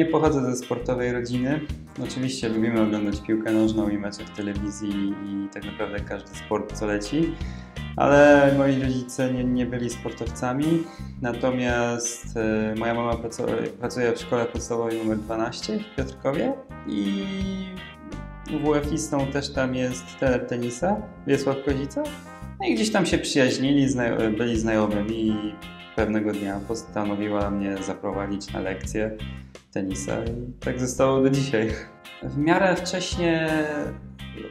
nie pochodzę ze sportowej rodziny. Oczywiście lubimy oglądać piłkę nożną i mecze w telewizji i tak naprawdę każdy sport co leci, ale moi rodzice nie, nie byli sportowcami. Natomiast e, moja mama pracuje, pracuje w szkole podstawowej nr 12 w Piotrkowie i WF-istą też tam jest trener tenisa, Wiesław Kozica. No i gdzieś tam się przyjaźnili, zna byli znajomymi i pewnego dnia postanowiła mnie zaprowadzić na lekcję tenisa i tak zostało do dzisiaj. W miarę wcześnie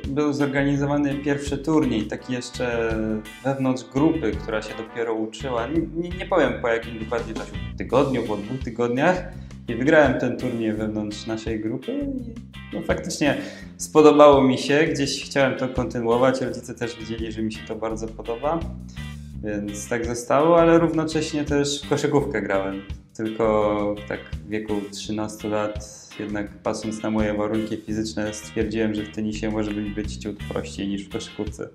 był zorganizowany pierwszy turniej, taki jeszcze wewnątrz grupy, która się dopiero uczyła. Nie, nie, powiem po jakim dokładnie czasie, tygodniu, po dwóch tygodniach. I wygrałem ten turniej wewnątrz naszej grupy i no, faktycznie spodobało mi się. Gdzieś chciałem to kontynuować. Rodzice też widzieli, że mi się to bardzo podoba. Więc tak zostało, ale równocześnie też w koszykówkę grałem. Tylko tak w wieku 13 lat, jednak patrząc na moje warunki fizyczne, stwierdziłem, że w tenisie może być ciut prościej niż w koszykówce.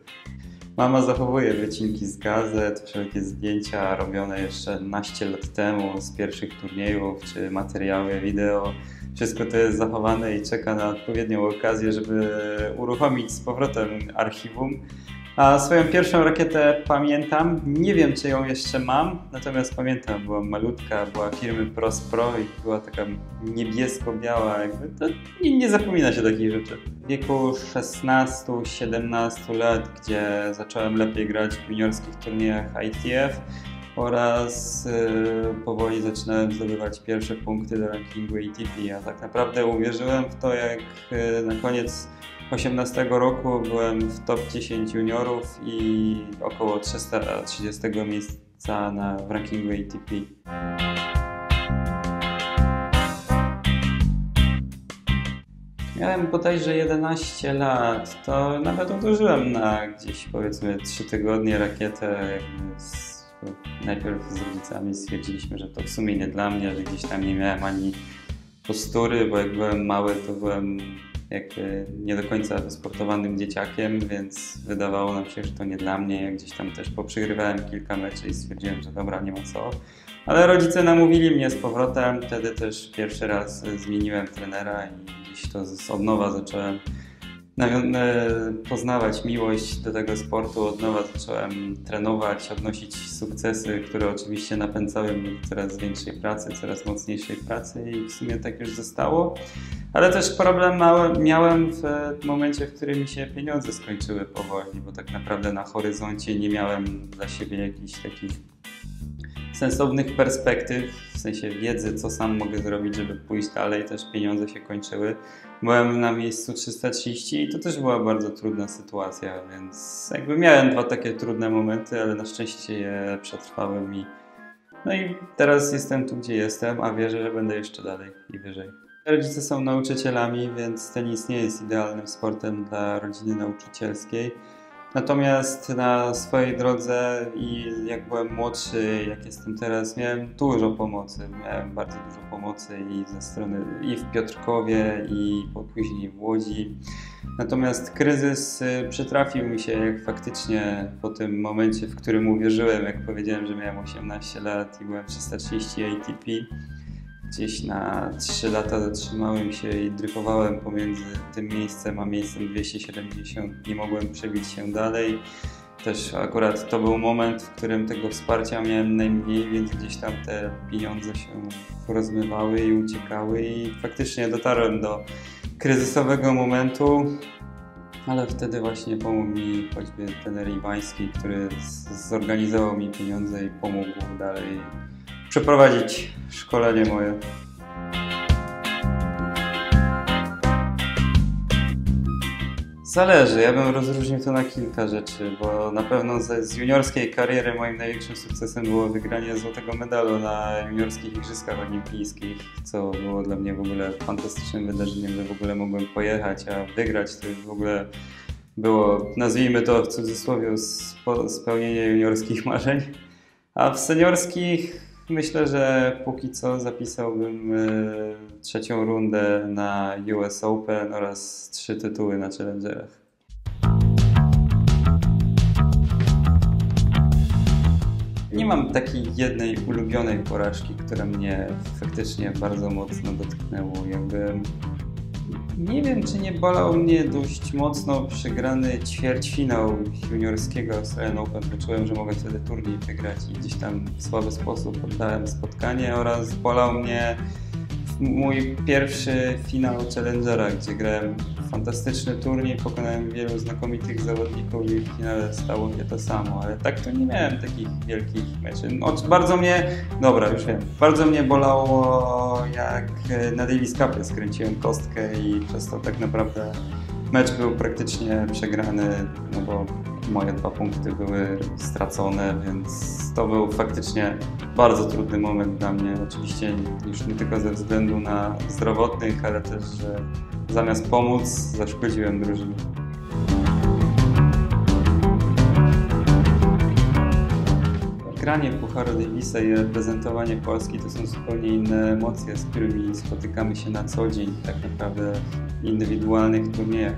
Mama zachowuje wycinki z gazet, wszelkie zdjęcia robione jeszcze naście lat temu z pierwszych turniejów, czy materiały wideo. Wszystko to jest zachowane i czeka na odpowiednią okazję, żeby uruchomić z powrotem archiwum a swoją pierwszą rakietę pamiętam, nie wiem czy ją jeszcze mam, natomiast pamiętam, była malutka, była firmy Pros Pro i była taka niebiesko-biała, jakby to nie, nie zapomina się takich rzeczy. W wieku 16-17 lat, gdzie zacząłem lepiej grać w juniorskich turniejach ITF oraz yy, powoli zaczynałem zdobywać pierwsze punkty do rankingu ATP, a tak naprawdę uwierzyłem w to, jak yy, na koniec 2018 roku byłem w top 10 juniorów i około 330 miejsca na, w rankingu ATP. Miałem bodajże 11 lat, to nawet odłożyłem na gdzieś powiedzmy 3 tygodnie rakietę. Z, najpierw z rodzicami stwierdziliśmy, że to w sumie nie dla mnie, że gdzieś tam nie miałem ani postury, bo jak byłem mały, to byłem jakby nie do końca wysportowanym dzieciakiem, więc wydawało nam się, że to nie dla mnie. Ja gdzieś tam też poprzegrywałem kilka meczy i stwierdziłem, że dobra, nie ma co. Ale rodzice namówili mnie z powrotem, wtedy też pierwszy raz zmieniłem trenera i gdzieś to od nowa zacząłem poznawać miłość do tego sportu, od nowa zacząłem trenować, odnosić sukcesy, które oczywiście napędzały mnie coraz większej pracy, coraz mocniejszej pracy i w sumie tak już zostało. Ale też problem miałem w momencie, w którym mi się pieniądze skończyły powoli, bo tak naprawdę na horyzoncie nie miałem dla siebie jakichś takich sensownych perspektyw, w sensie wiedzy, co sam mogę zrobić, żeby pójść dalej, też pieniądze się kończyły. Byłem na miejscu 330 i to też była bardzo trudna sytuacja, więc jakby miałem dwa takie trudne momenty, ale na szczęście je przetrwałem i no i teraz jestem tu, gdzie jestem, a wierzę, że będę jeszcze dalej i wyżej. Rodzice są nauczycielami, więc tenis nie jest idealnym sportem dla rodziny nauczycielskiej. Natomiast na swojej drodze i jak byłem młodszy, jak jestem teraz, miałem dużo pomocy. Miałem bardzo dużo pomocy i ze strony i w Piotrkowie, i później w Łodzi. Natomiast kryzys y, przytrafił mi się, jak faktycznie po tym momencie, w którym uwierzyłem, jak powiedziałem, że miałem 18 lat i byłem 330 ATP gdzieś na 3 lata zatrzymałem się i dryfowałem pomiędzy tym miejscem a miejscem 270. Nie mogłem przebić się dalej. Też akurat to był moment, w którym tego wsparcia miałem najmniej, więc gdzieś tam te pieniądze się rozmywały i uciekały i faktycznie dotarłem do kryzysowego momentu, ale wtedy właśnie pomógł mi choćby ten Iwański, który zorganizował mi pieniądze i pomógł dalej przeprowadzić szkolenie moje. Zależy, ja bym rozróżnił to na kilka rzeczy, bo na pewno z, juniorskiej kariery moim największym sukcesem było wygranie złotego medalu na juniorskich igrzyskach olimpijskich, co było dla mnie w ogóle fantastycznym wydarzeniem, że w ogóle mogłem pojechać, a wygrać to już w ogóle było, nazwijmy to w cudzysłowie, spełnienie juniorskich marzeń. A w seniorskich Myślę, że póki co zapisałbym y, trzecią rundę na US Open oraz trzy tytuły na nie mam takiej jednej ulubionej porażki, która mnie faktycznie bardzo mocno dotknęło. Jakby nie wiem, czy nie bolał mnie dość mocno przegrany ćwierćfinał juniorskiego Australian Open. Poczułem, że mogę wtedy turniej wygrać i gdzieś tam w słaby sposób oddałem spotkanie oraz bolał mnie mój pierwszy finał Challengera, gdzie grałem fantastyczny turniej, pokonałem wielu znakomitych zawodników i w finale stało się to samo, ale tak to nie miałem takich wielkich meczy. No, bardzo mnie, dobra, już wiem, bardzo mnie bolało jak na Davis Cupie skręciłem kostkę i przez to tak naprawdę mecz był praktycznie przegrany, no bo moje dwa punkty były stracone, więc to był faktycznie bardzo trudny moment dla mnie. Oczywiście już nie tylko ze względu na zdrowotnych, ale też, że zamiast pomóc zaszkodziłem drużynie. granie Pucharu Davisa i reprezentowanie Polski to są zupełnie inne emocje, z którymi spotykamy się na co dzień, tak naprawdę w indywidualnych turniejach.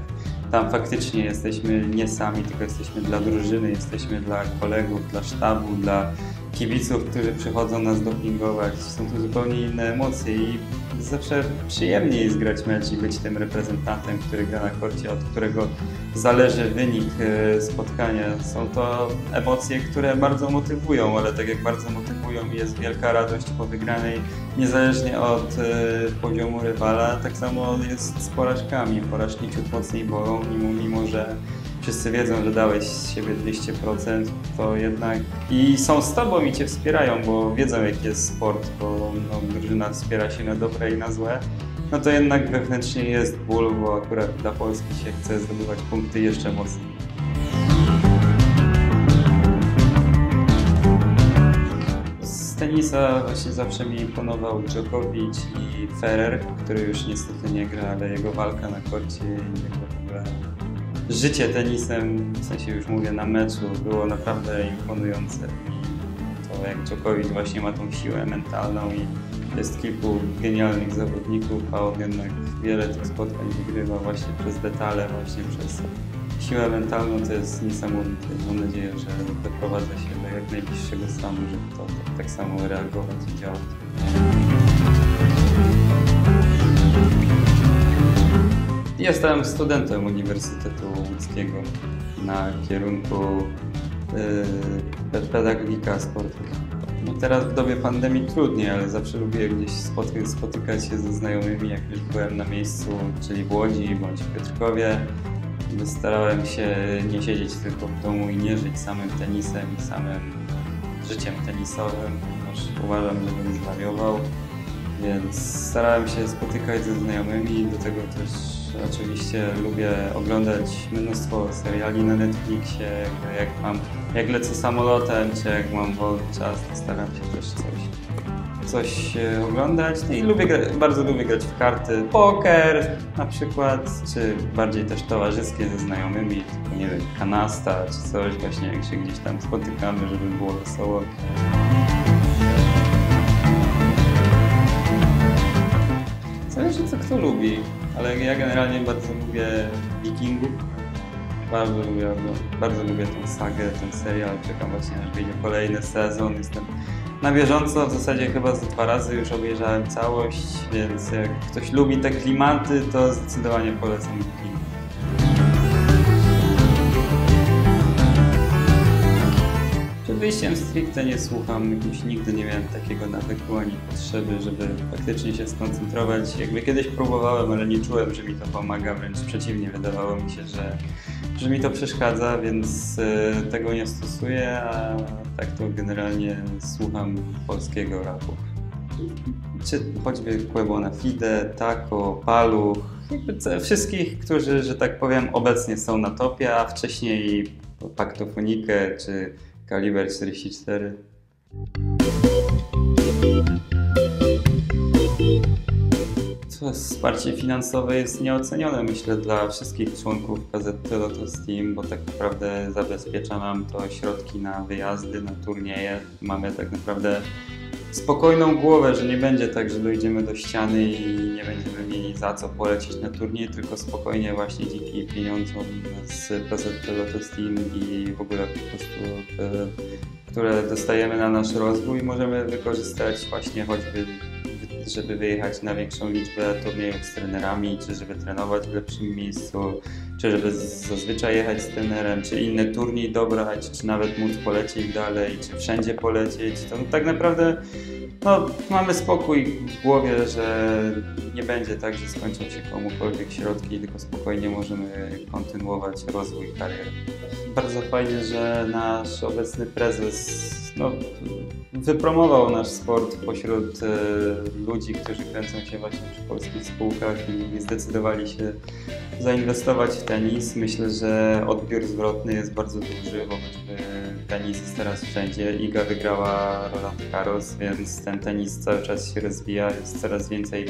Tam faktycznie jesteśmy nie sami, tylko jesteśmy dla drużyny, jesteśmy dla kolegów, dla sztabu, dla kibiców, którzy przychodzą nas dopingować. Są tu zupełnie inne emocje i zawsze przyjemniej jest grać mecz i być tym reprezentantem, który gra na korcie, od którego zależy wynik e, spotkania. Są to emocje, które bardzo motywują, ale tak jak bardzo motywują jest wielka radość po wygranej, niezależnie od e, poziomu rywala, tak samo jest z porażkami. Porażki ciut mocniej bolą, mimo, mimo że wszyscy wiedzą, że dałeś z siebie 200%, to jednak i są z tobą i cię wspierają, bo wiedzą jaki jest sport, bo no, drużyna wspiera się na dobre i na złe, no to jednak wewnętrznie jest ból, bo akurat dla Polski się chce zdobywać punkty jeszcze mocniej. Z tenisa właśnie zawsze mi imponował Djokovic i Ferrer, który już niestety nie gra, ale jego walka na korcie i jego w ogóle życie tenisem, w sensie już mówię na meczu, było naprawdę imponujące. To jak Djokovic właśnie ma tą siłę mentalną i jest kilku genialnych zawodników, a on jednak wiele tych spotkań wygrywa właśnie przez detale, właśnie przez siłę mentalną, to jest niesamowite. Mam nadzieję, że doprowadzę się do jak najbliższego stanu, żeby to tak, tak samo reagować i działać. Jestem studentem Uniwersytetu Łódzkiego na kierunku yy, pedagogika sportu. No teraz w dobie pandemii trudniej, ale zawsze lubię gdzieś spoty spotykać się ze znajomymi, jak już byłem na miejscu, czyli w Łodzi bądź w Piotrkowie. Starałem się nie siedzieć tylko w domu i nie żyć samym tenisem i samym życiem tenisowym, ponieważ uważam, że bym zwariował. Więc starałem się spotykać ze znajomymi, do tego też oczywiście lubię oglądać mnóstwo seriali na Netflixie, jak mam, jak lecę samolotem, czy jak mam wolny czas, to staram się też coś, coś e, oglądać. No i lubię, bardzo lubię grać w karty, poker na przykład, czy bardziej też towarzyskie ze znajomymi, nie wiem, kanasta czy coś, właśnie jak się gdzieś tam spotykamy, żeby było wesoło. Zależy co kto lubi, ale ja generalnie bardzo lubię Wikingów. Bardzo lubię, bardzo lubię tą sagę, ten serial. Czekam właśnie aż wyjdzie kolejny sezon. Jestem na bieżąco, w zasadzie chyba za dwa razy już obejrzałem całość, więc jak ktoś lubi te klimaty, to zdecydowanie polecam Wikingów. Wyjściem stricte nie słucham, już nigdy nie miałem takiego nawyku ani potrzeby, żeby faktycznie się skoncentrować. Jakby kiedyś próbowałem, ale nie czułem, że mi to pomaga, wręcz przeciwnie, wydawało mi się, że, że mi to przeszkadza, więc e, tego nie stosuję, a tak to generalnie słucham polskiego rapu. Czy choćby Kłebona Fide, Taco, Paluch, wszystkich, którzy, że tak powiem, obecnie są na topie, a wcześniej Paktofonikę czy Kaliber 44. To wsparcie finansowe jest nieocenione, myślę, dla wszystkich członków PZT Lotus Team, bo tak naprawdę zabezpiecza nam to środki na wyjazdy, na turnieje. Mamy tak naprawdę spokojną głowę, że nie będzie tak, że dojdziemy do ściany i nie będziemy mieli za co polecieć na turniej, tylko spokojnie właśnie dzięki pieniądzom z PZT Lotus Team i w ogóle po prostu które dostajemy na nasz rozwój, możemy wykorzystać właśnie choćby żeby wyjechać na większą liczbę turniejów z trenerami, czy żeby trenować w lepszym miejscu, czy żeby zazwyczaj jechać z trenerem, czy inny turniej dobrać, czy nawet móc polecieć dalej, czy wszędzie polecieć, to tak naprawdę no, mamy spokój w głowie, że nie będzie tak, że skończą się komukolwiek środki, tylko spokojnie możemy kontynuować rozwój kariery. Bardzo fajnie, że nasz obecny prezes no, wypromował nasz sport pośród e, ludzi, którzy kręcą się właśnie przy polskich spółkach i zdecydowali się zainwestować w tenis. Myślę, że odbiór zwrotny jest bardzo duży, bo tenis jest teraz wszędzie. Iga wygrała Roland Garros, więc ten tenis cały czas się rozwija. Jest coraz więcej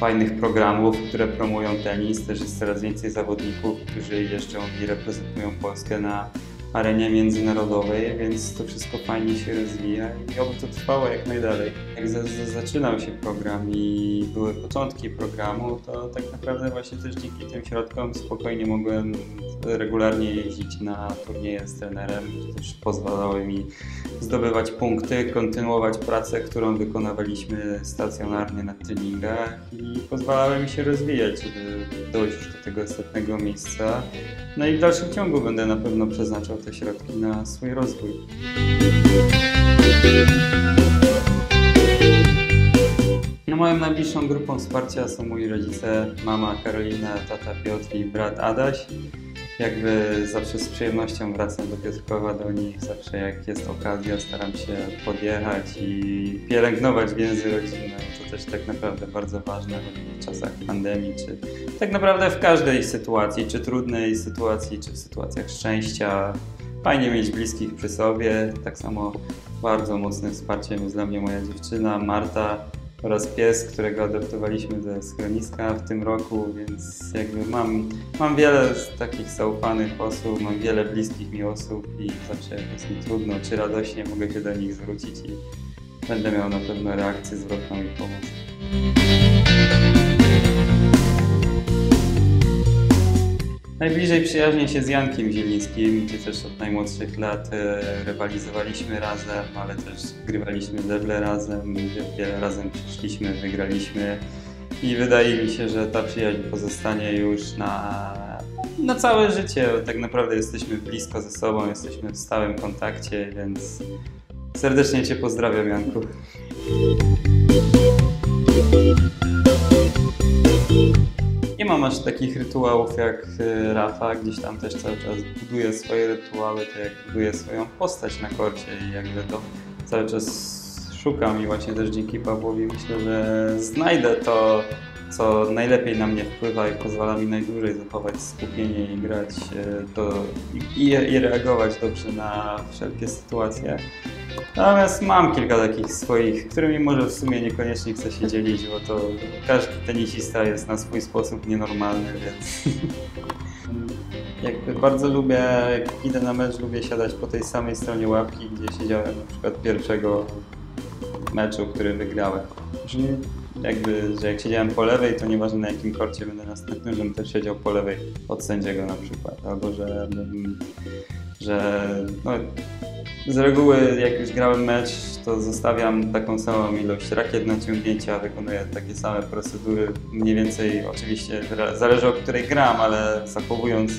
fajnych programów, które promują tenis. Też jest coraz więcej zawodników, którzy jeżdżą i reprezentują Polskę na arenie międzynarodowej, więc to wszystko fajnie się rozwija i oby to trwało jak najdalej. Jak za, za, zaczynał się program i były początki programu, to tak naprawdę właśnie też dzięki tym środkom spokojnie mogłem regularnie jeździć na turnieje z trenerem, też pozwalały mi zdobywać punkty, kontynuować pracę, którą wykonywaliśmy stacjonarnie na treningach i pozwalały mi się rozwijać, dojść już do tego ostatniego miejsca. No i w dalszym ciągu będę na pewno przeznaczał te środki na swój rozwój. No moją najbliższą grupą wsparcia są moi rodzice, mama Karolina, tata Piotr i brat Adaś. Jakby zawsze z przyjemnością wracam do Piotrkowa, do nich, zawsze jak jest okazja staram się podjechać i pielęgnować więzy rodzinne. To też tak naprawdę bardzo ważne w czasach pandemii, czy tak naprawdę w każdej sytuacji, czy trudnej sytuacji, czy w sytuacjach szczęścia. Fajnie mieć bliskich przy sobie. Tak samo bardzo mocnym wsparciem jest dla mnie moja dziewczyna Marta, oraz pies, którego adoptowaliśmy ze schroniska w tym roku, więc jakby mam, mam wiele z takich zaufanych osób, mam wiele bliskich mi osób i zawsze jak jest mi trudno czy radośnie mogę się do nich zwrócić i będę miał na pewno reakcję zwrotną i pomoc. Najbliżej przyjaźnię się z Jankiem Zielińskim, gdzie też od najmłodszych lat e, rywalizowaliśmy razem, ale też grywaliśmy deble razem, wiele razem przyszliśmy, wygraliśmy i wydaje mi się, że ta przyjaźń pozostanie już na, na całe życie. Tak naprawdę jesteśmy blisko ze sobą, jesteśmy w stałym kontakcie, więc serdecznie Cię pozdrawiam, Janku. Nie mam aż takich rytuałów jak y, Rafa, gdzieś tam też cały czas buduje swoje rytuały, to jak buduje swoją postać na korcie i jakby to cały czas szukam i właśnie też dzięki Pawłowi myślę, że znajdę to, co najlepiej na mnie wpływa i pozwala mi najdłużej zachować skupienie i grać y, to, i, i reagować dobrze na wszelkie sytuacje. Natomiast mam kilka takich swoich, którymi może w sumie niekoniecznie chcę się dzielić, bo to każdy tenisista jest na swój sposób nienormalny, więc jakby bardzo lubię, jak idę na mecz, lubię siadać po tej samej stronie łapki, gdzie siedziałem na przykład pierwszego meczu, który wygrałem. Czyli jakby, że jak siedziałem po lewej, to nieważne na jakim korcie będę następnym, żebym też siedział po lewej od sędziego na przykład, albo że, że no, z reguły jak już grałem mecz, to zostawiam taką samą ilość rakiet na ciągnięcia, wykonuję takie same procedury, mniej więcej oczywiście zależy o której gram, ale zachowując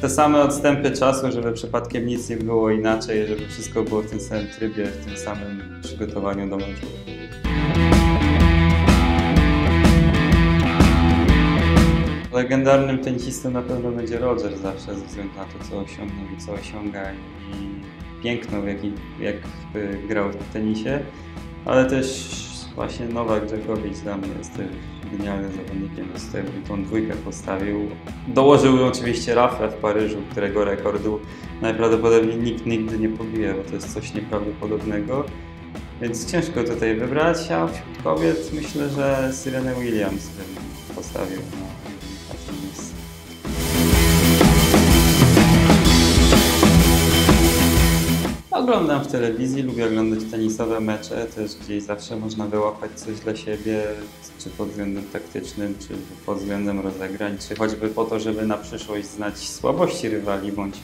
te same odstępy czasu, żeby przypadkiem nic nie było inaczej, żeby wszystko było w tym samym trybie, w tym samym przygotowaniu do meczu. Legendarnym tenisistą na pewno będzie Roger zawsze, ze względu na to, co osiągnął i co osiąga i piękno, w jaki, jak grał w tenisie, ale też właśnie Nowak Dżokowicz dla mnie jest też genialnym zawodnikiem, jest tą dwójkę postawił. Dołożył oczywiście Rafę w Paryżu, którego rekordu najprawdopodobniej nikt nigdy nie pobije, bo to jest coś nieprawdopodobnego. Więc ciężko tutaj wybrać, a wśród kobiet myślę, że Syrenę Williams postawił Oglądam w telewizji, lubię oglądać tenisowe mecze, też gdzieś zawsze można wyłapać coś dla siebie, czy pod względem taktycznym, czy pod względem rozegrań, czy choćby po to, żeby na przyszłość znać słabości rywali, bądź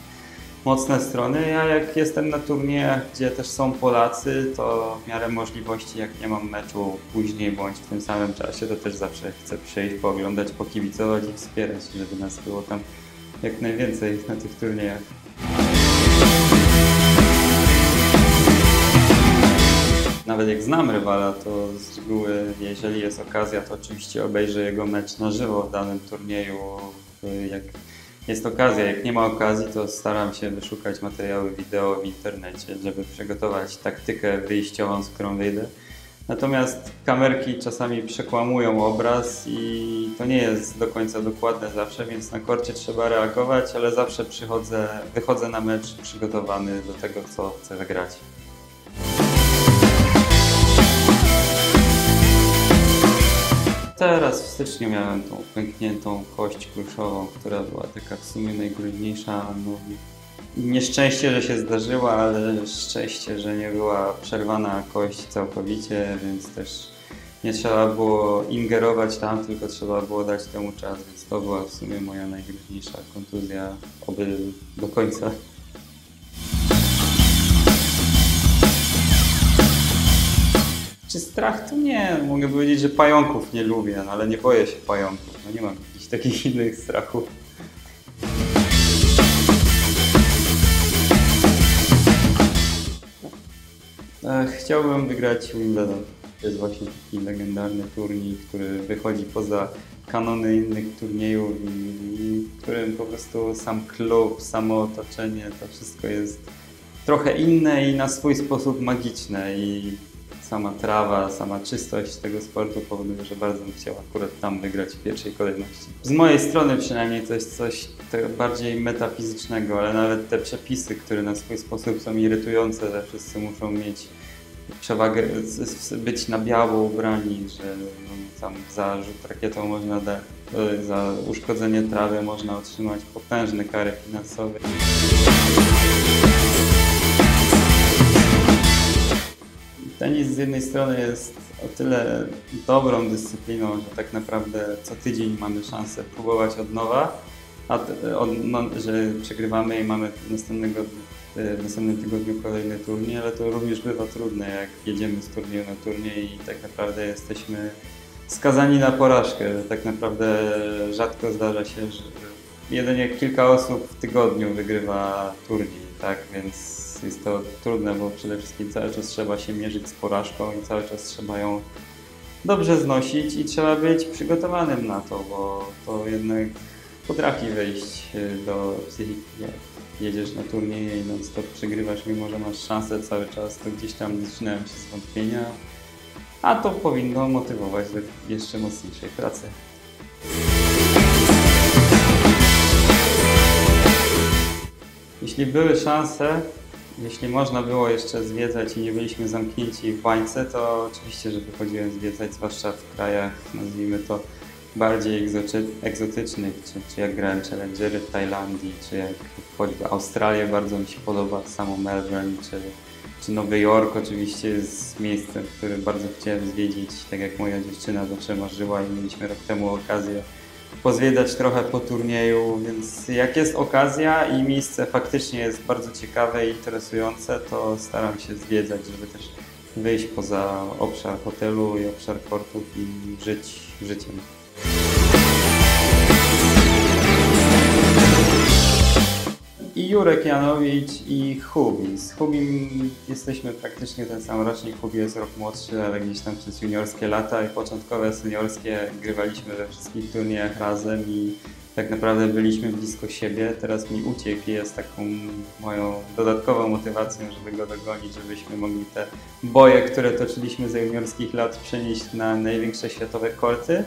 mocne strony. Ja jak jestem na turniejach, gdzie też są Polacy, to w miarę możliwości, jak nie mam meczu później bądź w tym samym czasie, to też zawsze chcę przyjść, pooglądać, pokibicować i wspierać, żeby nas było tam jak najwięcej na tych turniejach. Nawet jak znam rywala, to z reguły, jeżeli jest okazja, to oczywiście obejrzę jego mecz na żywo w danym turnieju. Jak jest okazja, jak nie ma okazji, to staram się wyszukać materiały wideo w internecie, żeby przygotować taktykę wyjściową, z którą wyjdę. Natomiast kamerki czasami przekłamują obraz i to nie jest do końca dokładne zawsze, więc na korcie trzeba reagować, ale zawsze przychodzę, wychodzę na mecz przygotowany do tego, co chcę wygrać. Teraz w styczniu miałem tą pękniętą kość kluczową, która była taka w sumie najgroźniejsza. No, nieszczęście, że się zdarzyła, ale szczęście, że nie była przerwana kość całkowicie, więc też nie trzeba było ingerować tam, tylko trzeba było dać temu czas, więc to była w sumie moja najgroźniejsza kontuzja, oby do końca. Czy strach to nie, mogę powiedzieć, że pająków nie lubię, no, ale nie boję się pająków, no nie mam jakichś takich innych strachów. Chciałbym wygrać Wimbledon. To jest właśnie taki legendarny turniej, który wychodzi poza kanony innych turniejów i w którym po prostu sam klub, samo otoczenie, to wszystko jest trochę inne i na swój sposób magiczne i sama trawa, sama czystość tego sportu powoduje, że bardzo bym chciał akurat tam wygrać w pierwszej kolejności. Z mojej strony przynajmniej to jest coś bardziej metafizycznego, ale nawet te przepisy, które na swój sposób są irytujące, że wszyscy muszą mieć przewagę, być na biało ubrani, że no, tam za rzut rakietą można dać, e, za uszkodzenie trawy można otrzymać potężne kary finansowe. Tenis z jednej strony jest o tyle dobrą dyscypliną, że tak naprawdę co tydzień mamy szansę próbować od nowa, a od, no, że przegrywamy i mamy następnego, w następnym tygodniu kolejny turniej, ale to również bywa trudne, jak jedziemy z turnieju na turniej i tak naprawdę jesteśmy skazani na porażkę. Tak naprawdę rzadko zdarza się, że jedynie kilka osób w tygodniu wygrywa turniej, tak, więc jest to trudne, bo przede wszystkim cały czas trzeba się mierzyć z porażką i cały czas trzeba ją dobrze znosić i trzeba być przygotowanym na to, bo to jednak potrafi wejść y, do psychiki. Jak jedziesz na turnieje i non stop przegrywasz, mimo że masz szansę cały czas, to gdzieś tam zaczynają się zwątpienia, a to powinno motywować do jeszcze mocniejszej pracy. Jeśli były szanse, jeśli można było jeszcze zwiedzać i nie byliśmy zamknięci w bańce, to oczywiście, że wychodziłem zwiedzać, zwłaszcza w krajach, nazwijmy to, bardziej egzotycznych, czy, czy jak grałem Challengery w Tajlandii, czy jak choćby Australię bardzo mi się podoba, samo Melbourne, czy, czy Nowy Jork oczywiście jest miejscem, które bardzo chciałem zwiedzić, tak jak moja dziewczyna zawsze marzyła i mieliśmy rok temu okazję pozwiedzać trochę po turnieju, więc jak jest okazja i miejsce faktycznie jest bardzo ciekawe i interesujące, to staram się zwiedzać, żeby też wyjść poza obszar hotelu i obszar portów i żyć życiem. I Jurek Janowicz i Hubi. Z Hubim jesteśmy praktycznie ten sam rocznik. Hubi jest rok młodszy, ale gdzieś tam przez juniorskie lata i początkowe seniorskie grywaliśmy we wszystkich turniejach razem i tak naprawdę byliśmy blisko siebie. Teraz mi uciekł i jest taką moją dodatkową motywacją, żeby go dogonić, żebyśmy mogli te boje, które toczyliśmy za juniorskich lat przenieść na największe światowe korty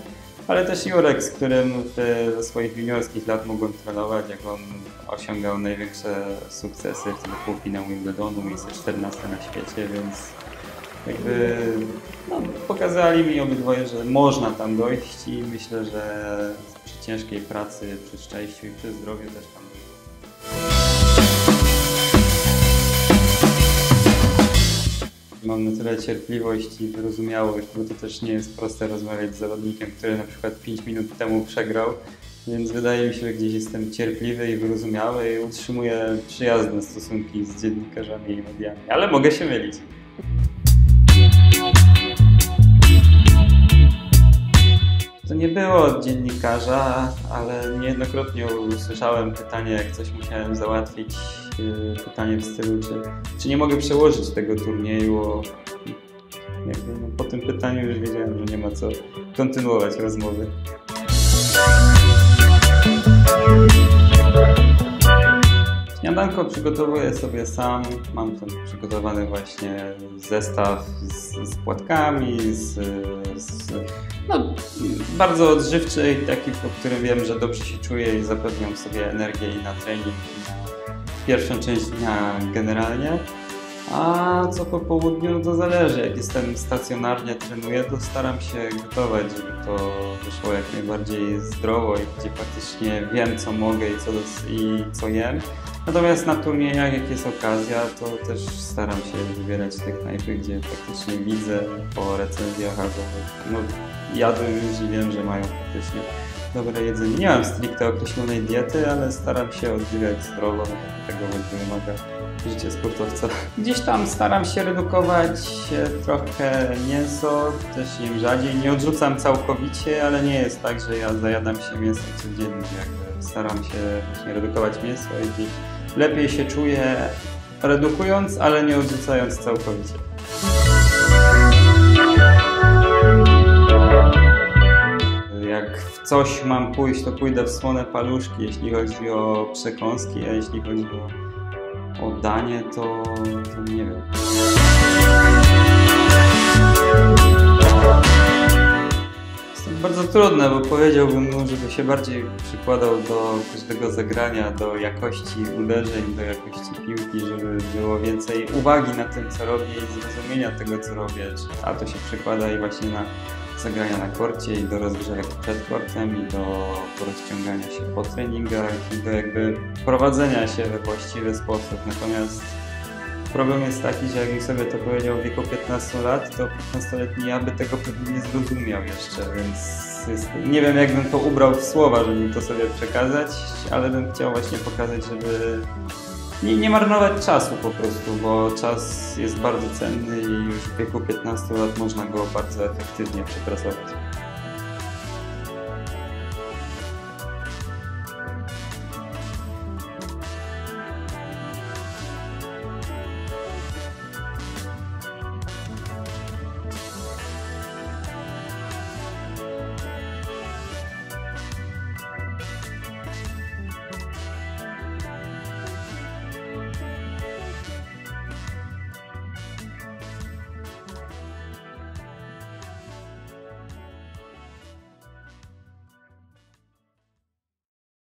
ale też Jurek, z którym w, ze swoich juniorskich lat mogłem trenować, jak on osiągał największe sukcesy, wtedy półfinał Wimbledonu, miejsce 14 na świecie, więc jakby no, pokazali mi obydwoje, że można tam dojść i myślę, że przy ciężkiej pracy, przy szczęściu i przy zdrowiu też tam mam na tyle cierpliwość i wyrozumiałość, bo to też nie jest proste rozmawiać z zawodnikiem, który na przykład 5 minut temu przegrał Więc wydaje mi się, że gdzieś jestem cierpliwy i wyrozumiały i utrzymuję przyjazne stosunki z dziennikarzami i mediami, ale mogę się mylić. To nie było od dziennikarza, ale niejednokrotnie usłyszałem pytanie, jak coś musiałem załatwić. yy, Pytanie w stylu, czy, czy nie mogę przełożyć tego turnieju. Jakby, no, po tym pytaniu już wiedziałem, że nie ma co kontynuować rozmowy. Śniadanko przygotowuję sobie sam. Mam tam przygotowany właśnie zestaw z, z płatkami, z, z no, bardzo odżywczy i taki, po którym wiem, że dobrze się czuję i zapewniam sobie energię i na trening, i na pierwszą część dnia generalnie. A co po południu, to zależy. Jak jestem stacjonarnie trenuję, to staram się gotować, żeby to wyszło jak najbardziej zdrowo i gdzie faktycznie wiem, co mogę i co, i co jem. Natomiast na turniejach, jak jest okazja, to też staram się wybierać te knajpy, gdzie faktycznie widzę po recenzjach albo no, jadłem już i wiem, że mają faktycznie dobre jedzenie. Nie mam stricte określonej diety, ale staram się odżywiać zdrowo, tego wymaga życie sportowca. Gdzieś tam staram się redukować e, trochę mięso, też jem rzadziej. Nie odrzucam całkowicie, ale nie jest tak, że ja zajadam się mięsem codziennie. Jakby staram się właśnie redukować mięso i gdzieś lepiej się czuję redukując, ale nie odrzucając całkowicie. Jak w coś mam pójść, to pójdę w słone paluszki, jeśli chodzi o przekąski, a jeśli chodzi o, o danie, to, to nie wiem. Bardzo trudne, bo powiedziałbym mu, żeby się bardziej przykładał do każdego zagrania, do jakości uderzeń, do jakości piłki, żeby było więcej uwagi na tym, co robię i zrozumienia tego, co robię. A to się przykłada i właśnie na zagrania na korcie i do rozgrzewek przed kortem i do rozciągania się po treningach i do jakby prowadzenia się we właściwy sposób. Natomiast problem jest taki, że jakbym sobie to powiedział w wieku 15 lat, to 15-letni ja by tego pewnie nie zrozumiał jeszcze, więc jest, nie wiem jakbym to ubrał w słowa, żeby to sobie przekazać, ale bym chciał właśnie pokazać, żeby nie, nie marnować czasu po prostu, bo czas jest bardzo cenny i już w wieku 15 lat można go bardzo efektywnie przepracować.